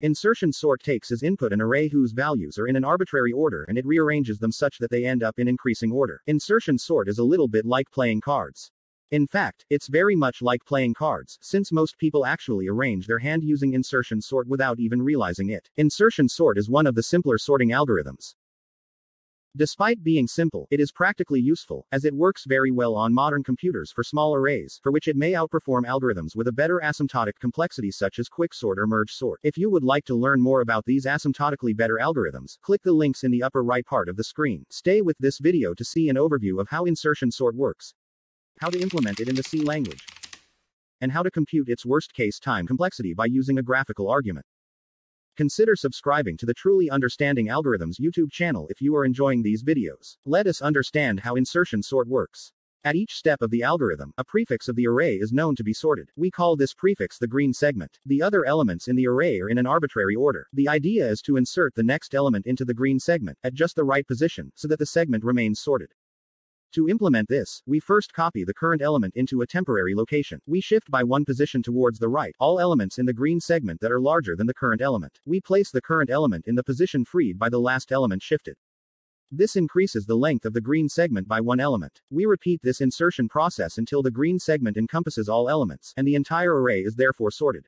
Insertion sort takes as input an array whose values are in an arbitrary order and it rearranges them such that they end up in increasing order. Insertion sort is a little bit like playing cards. In fact, it's very much like playing cards, since most people actually arrange their hand using insertion sort without even realizing it. Insertion sort is one of the simpler sorting algorithms. Despite being simple, it is practically useful, as it works very well on modern computers for small arrays, for which it may outperform algorithms with a better asymptotic complexity such as quicksort or merge sort. If you would like to learn more about these asymptotically better algorithms, click the links in the upper right part of the screen. Stay with this video to see an overview of how insertion sort works how to implement it in the C language, and how to compute its worst case time complexity by using a graphical argument. Consider subscribing to the Truly Understanding Algorithms YouTube channel if you are enjoying these videos. Let us understand how insertion sort works. At each step of the algorithm, a prefix of the array is known to be sorted. We call this prefix the green segment. The other elements in the array are in an arbitrary order. The idea is to insert the next element into the green segment at just the right position so that the segment remains sorted. To implement this, we first copy the current element into a temporary location. We shift by one position towards the right all elements in the green segment that are larger than the current element. We place the current element in the position freed by the last element shifted. This increases the length of the green segment by one element. We repeat this insertion process until the green segment encompasses all elements, and the entire array is therefore sorted.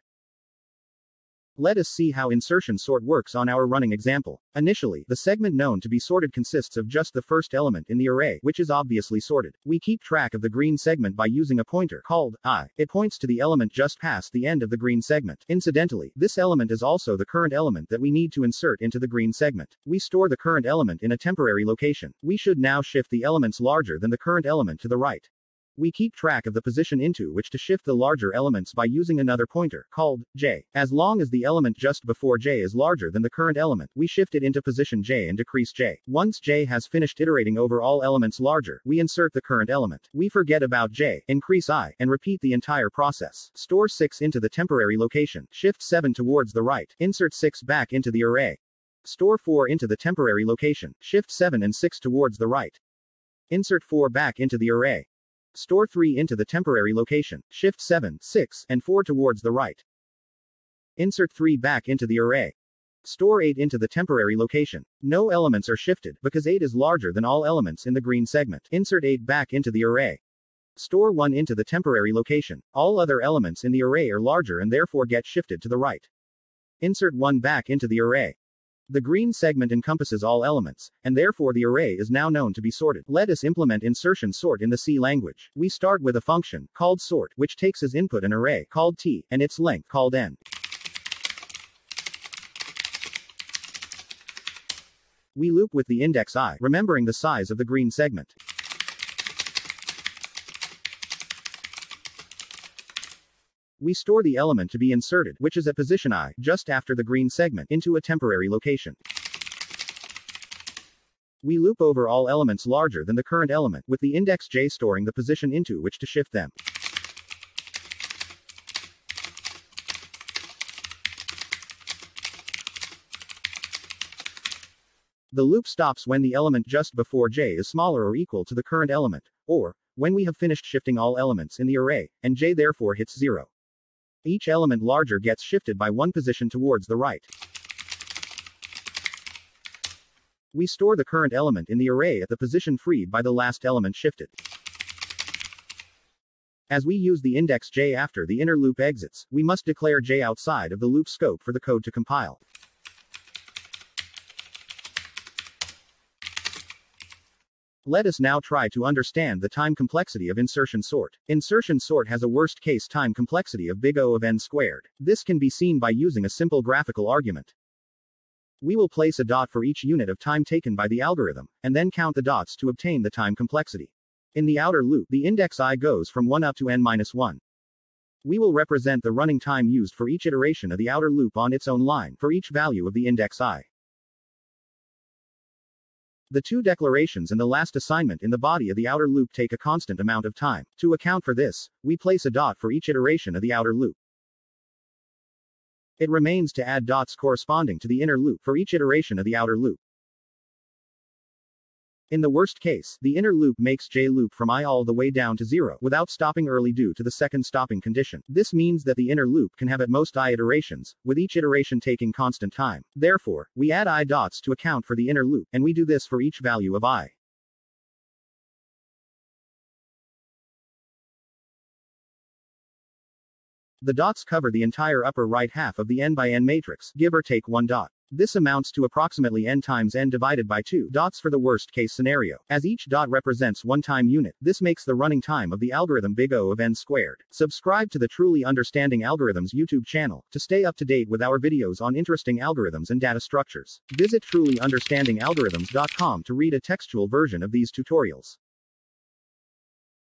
Let us see how insertion sort works on our running example. Initially, the segment known to be sorted consists of just the first element in the array, which is obviously sorted. We keep track of the green segment by using a pointer called i. It points to the element just past the end of the green segment. Incidentally, this element is also the current element that we need to insert into the green segment. We store the current element in a temporary location. We should now shift the elements larger than the current element to the right. We keep track of the position into which to shift the larger elements by using another pointer, called j. As long as the element just before j is larger than the current element, we shift it into position j and decrease j. Once j has finished iterating over all elements larger, we insert the current element. We forget about j, increase i, and repeat the entire process. Store 6 into the temporary location, shift 7 towards the right, insert 6 back into the array. Store 4 into the temporary location, shift 7 and 6 towards the right. Insert 4 back into the array. Store 3 into the temporary location, shift 7, 6, and 4 towards the right. Insert 3 back into the array. Store 8 into the temporary location. No elements are shifted, because 8 is larger than all elements in the green segment. Insert 8 back into the array. Store 1 into the temporary location. All other elements in the array are larger and therefore get shifted to the right. Insert 1 back into the array. The green segment encompasses all elements, and therefore the array is now known to be sorted. Let us implement insertion sort in the C language. We start with a function, called sort, which takes as input an array, called t, and its length, called n. We loop with the index i, remembering the size of the green segment. We store the element to be inserted, which is at position i, just after the green segment, into a temporary location. We loop over all elements larger than the current element, with the index j storing the position into which to shift them. The loop stops when the element just before j is smaller or equal to the current element, or, when we have finished shifting all elements in the array, and j therefore hits zero. Each element larger gets shifted by one position towards the right. We store the current element in the array at the position freed by the last element shifted. As we use the index j after the inner loop exits, we must declare j outside of the loop scope for the code to compile. Let us now try to understand the time complexity of insertion sort. Insertion sort has a worst case time complexity of big O of n squared. This can be seen by using a simple graphical argument. We will place a dot for each unit of time taken by the algorithm, and then count the dots to obtain the time complexity. In the outer loop, the index i goes from 1 up to n minus 1. We will represent the running time used for each iteration of the outer loop on its own line, for each value of the index i. The two declarations and the last assignment in the body of the outer loop take a constant amount of time. To account for this, we place a dot for each iteration of the outer loop. It remains to add dots corresponding to the inner loop for each iteration of the outer loop. In the worst case, the inner loop makes j loop from i all the way down to 0 without stopping early due to the second stopping condition. This means that the inner loop can have at most i iterations, with each iteration taking constant time. Therefore, we add i dots to account for the inner loop, and we do this for each value of i. The dots cover the entire upper right half of the n by n matrix, give or take one dot. This amounts to approximately n times n divided by 2 dots for the worst case scenario. As each dot represents one time unit, this makes the running time of the algorithm big O of n squared. Subscribe to the Truly Understanding Algorithms YouTube channel to stay up to date with our videos on interesting algorithms and data structures. Visit trulyunderstandingalgorithms.com to read a textual version of these tutorials.